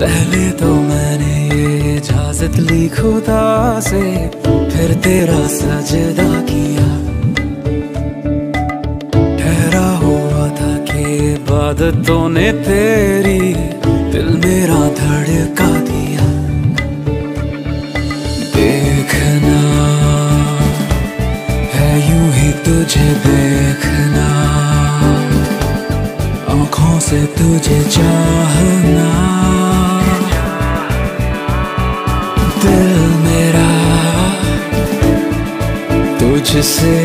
पहले तो मैंने ये इजाज़त ली खुदा से, फिर तेरा सजदा किया। ठहरा हुआ था कि इबादतों ने तेरी दिल मेरा धड़का दिया। देखना है यूँ ही तुझे देखना, आँखों से तुझे चाहना दिल मेरा तुझसे